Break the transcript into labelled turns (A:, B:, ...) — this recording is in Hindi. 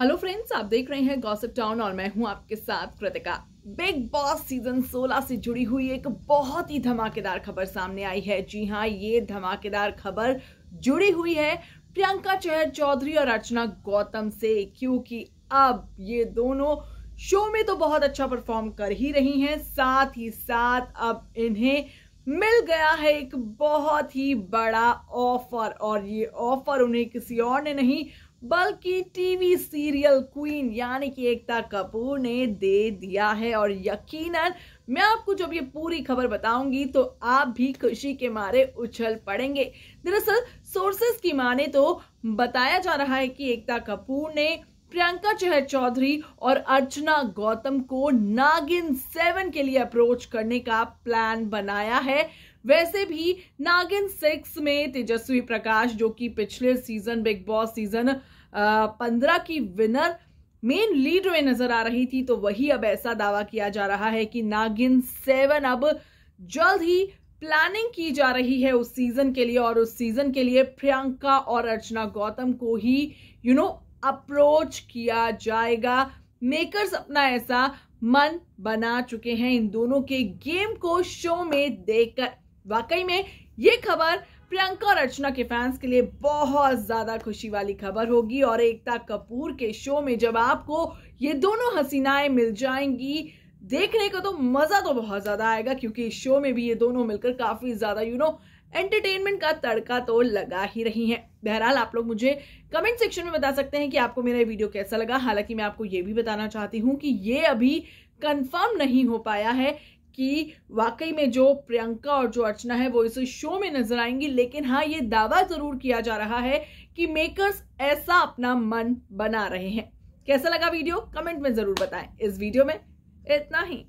A: हेलो फ्रेंड्स आप देख रहे हैं गॉसिप टाउन और मैं हूँ आपके साथ कृतिका। बिग बॉस सीज़न 16 से जुड़ी हुई एक बहुत ही धमाकेदार खबर सामने आई है। जी हाँ, ये धमाकेदार खबर जुड़ी हुई है प्रियंका चहर चौधरी और अर्चना गौतम से, क्योंकि अब ये दोनों शो में तो बहुत अच्छा परफॉर्म कर ही रही हैं। साथ ही साथ अब इन्हें मिल गया है एक बहुत ही बड़ा ऑफ़र और ये ऑफ़र उन्हें किसी और ने नहीं बल्कि टीवी सीरियल क्वीन यानी कि एकता कपूर ने दे दिया है और यकीनन मैं आपको जब ये पूरी खबर बताऊँगी तो आप भी खुशी के मारे उछल पड़ेंगे। दरअसल, सोर्सेस की माने तो बताया जा रहा है कि एकता कपूर ने प्रियंका चहर चौधरी और अर्चना गौतम को नागिन सेवन के लिए अप्रोच करने का प्लान बनाया है। वैसे भी नागिन सिक्स में तेजस्वी प्रकाश, जो कि पिछले सीज़न बिग बॉस सीज़न पंद्रह की विनर मेन लीड में नज़र आ रही थी तो वही अब ऐसा दावा किया जा रहा है कि नागिन सेवन अब जल्द ही प्लानिंग की जा रही है उस सीज़न के लिए और उस सीज़न के लिए प्रियंका और अर्चना गौतम को ही यू नो अप्रोच किया जाएगा। मेकर्स अपना ऐसा मन बना चुके हैं इन दोनों के गेम को शो में देखकर। वाकई में ये खबर प्रियंका और अर्चना के फैंस के लिए बहुत ज़्यादा खुशी वाली खबर होगी और एकता कपूर के शो में जब आपको ये दोनों हसीनाएँ मिल जाएँगी, देखने का तो मज़ा तो बहुत ज़्यादा आएगा क्योंकि इस शो में भी ये दोनों मिलकर काफ़ी ज़्यादा यू नो एंटरटेनमेंट का तड़का तो लगा ही रही हैं। बहरहाल, आप लोग मुझे कमेंट सेक्शन में बता सकते हैं कि आपको मेरा वीडियो कैसा लगा। हालाँकि मैं आपको ये भी बताना चाहती हूँ कि ये अभी कंफर्म नहीं हो पाया है कि वाकई में जो प्रियंका और जो अर्चना है, वो इस शो में नज़र आएँगी। लेकिन हाँ ये दावा ज़रूर किया जा रहा है कि मेकर्स ऐसा अपना मन बना रहे हैं। कैसा लगा वीडियो कमेंट में ज़रूर बताएँ। इस वीडियो में इतना ही।